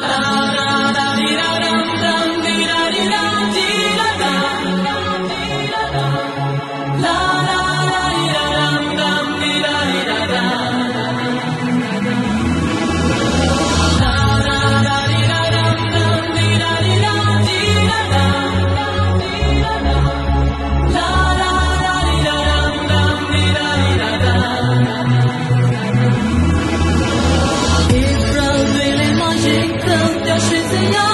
da Señor.